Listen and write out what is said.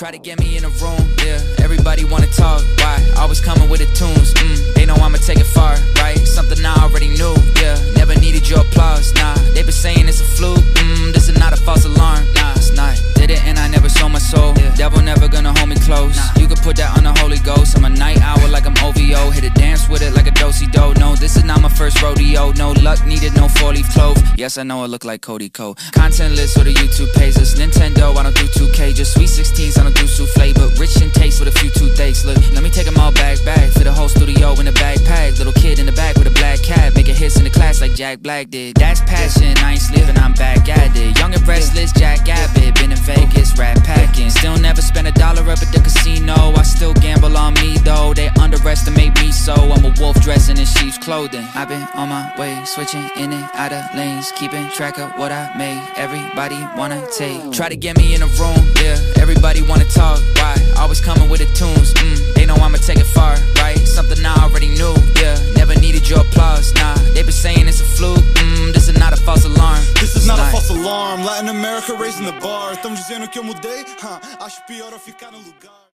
Try to get me in a room, yeah. Everybody wanna talk, why? Always coming with the tunes, mm. They know I'ma take it far, right? Something I already knew, yeah. Never needed your applause, nah. They been saying it's a fluke, mm. This is not a false alarm, nah. It's not. Did it and I never sold my soul. Yeah. Devil never gonna hold me close. Nah. You could put that on the Holy Ghost. I'm a night owl like I'm OVO. Hit a dance with it like a dosey do. No, this is not my first rodeo. No luck needed, no four leaf clove. Yes, I know I look like Cody Ko. Content list or the YouTube pages. 16s, I don't do souffle. But rich in taste with a few toothaches. Look, let me take them all back, back. For the whole studio in a backpack. Little kid in the back with a black cat. Making hits in the class like Jack Black did. That's passion, I ain't sleeping, I'm back at it. Young and restless, Jack Abbott. Been in Vegas, rat packing. Still never spent a dollar up at the casino. I still gamble on me though. They underestimate me so. I'm a wolf dressing in sheep's clothing. I've been on my way, switching in and out of lanes. Keeping track of what I made. Everybody wanna take. Try to get me in a room, yeah. Tunes, mm. They know I'ma take it far, right? Something I already knew, yeah. Never needed your applause, nah. They been saying it's a fluke, mm. This is not a false alarm. This is not a false alarm. Latin America raising the bar. Estão dizendo que eu mudei? Huh, acho pior eu ficar no lugar.